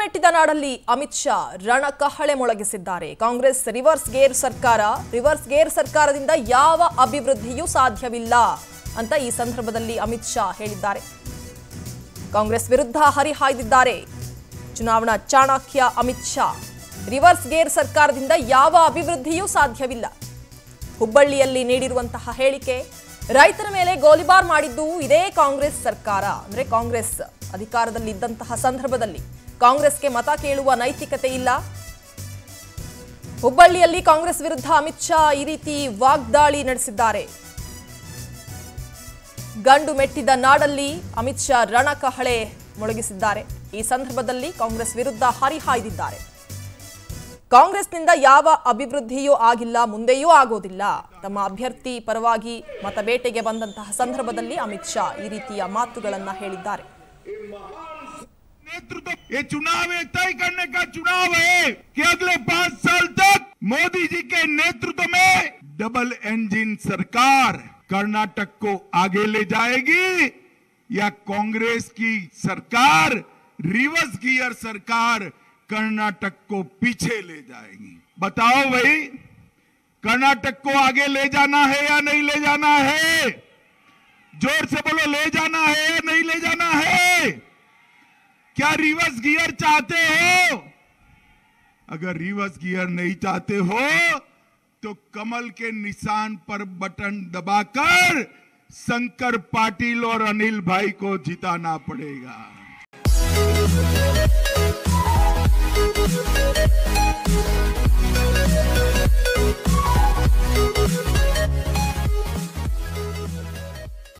ಮೆಟ್ಟಿದ ನಾಡಲ್ಲಿ ಅಮಿತ್ ಶಾ ರಣಕಹಳೆ ಮೊಳಗಿಸಿದ್ದಾರೆ. ಕಾಂಗ್ರೆಸ್ ರಿವರ್ಸ್ ಗೇರ್ ಸರ್ಕಾರ, ರಿವರ್ಸ್ ಗೇರ್ ಸರ್ಕಾರದಿಂದ ಯಾವ ಅಭಿವೃದ್ಧಿಯೂ ಸಾಧ್ಯವಿಲ್ಲ ಅಂತ ಈ ಸಂದರ್ಭದಲ್ಲಿ ಅಮಿತ್ ಶಾ ಹೇಳಿದ್ದಾರೆ. ಕಾಂಗ್ರೆಸ್ ವಿರುದ್ಧ ಹರಿಹಾಯ್ದಿದ್ದಾರೆ ಚುನಾವಣಾ ಚಾಣಕ್ಯ ಅಮಿತ್ ಶಾ, ರಿವರ್ಸ್ ಗೇರ್ ಸರ್ಕಾರದಿಂದ ಯಾವ ಅಭಿವೃದ್ಧಿಯೂ ಸಾಧ್ಯವಿಲ್ಲ. ಹುಬ್ಬಳ್ಳಿಯಲ್ಲಿ ನೀಡಿರುವಂತಹ ಹೇಳಿಕೆ, ರೈತರ ಮೇಲೆ ಗೋಲಿಬಾರ್ ಮಾಡಿದ್ದು ಇದೇ ಕಾಂಗ್ರೆಸ್ ಸರ್ಕಾರ. ಅಂದ್ರೆ ಕಾಂಗ್ರೆಸ್ ಅಧಿಕಾರದಲ್ಲಿದ್ದಂತಹ ಸಂದರ್ಭದಲ್ಲಿ ಕಾಂಗ್ರೆಸ್ಗೆ ಮತ ಕೇಳುವ ನೈತಿಕತೆ ಇಲ್ಲ. ಹುಬ್ಬಳ್ಳಿಯಲ್ಲಿ ಕಾಂಗ್ರೆಸ್ ವಿರುದ್ಧ ಅಮಿತ್ ಶಾ ಈ ರೀತಿ ವಾಗ್ದಾಳಿ ನಡೆಸಿದ್ದಾರೆ. ಗಂಡು ಮೆಟ್ಟಿದ ನಾಡಲ್ಲಿ ಅಮಿತ್ ಶಾ ರಣಕಹಳೆ ಮೊಳಗಿಸಿದ್ದಾರೆ. ಈ ಸಂದರ್ಭದಲ್ಲಿ ಕಾಂಗ್ರೆಸ್ ವಿರುದ್ಧ ಹರಿಹಾಯ್ದಿದ್ದಾರೆ ಕಾಂಗ್ರೆಸ್ನಿಂದ ಯಾವ ಅಭಿವೃದ್ಧಿಯೂ ಆಗಿಲ್ಲ, ಮುಂದೆಯೂ ಆಗೋದಿಲ್ಲ. ತಮ್ಮ ಅಭ್ಯರ್ಥಿ ಪರವಾಗಿ ಮತಬೇಟೆಗೆ ಬಂದಂತಹ ಸಂದರ್ಭದಲ್ಲಿ ಅಮಿತ್ ಶಾ ಈ ರೀತಿಯ ಮಾತುಗಳನ್ನು ಹೇಳಿದ್ದಾರೆ. नेतृत्व ये चुनाव तय करने का चुनाव है कि अगले पाँच साल तक मोदी जी के नेतृत्व में डबल इंजन सरकार कर्नाटक को आगे ले जाएगी या कांग्रेस की सरकार, रिवर्स गियर सरकार कर्नाटक को पीछे ले जाएगी। बताओ भाई, कर्नाटक को आगे ले जाना है या नहीं ले जाना है? ज़ोर से बोलो ले जाना है या ले जाना है क्या रिवर्स गियर चाहते हो? अगर रिवर्स गियर नहीं चाहते हो तो कमल के निशान पर बटन दबाकर शंकर पाटिल और अनिल भाई को जिताना पड़ेगा।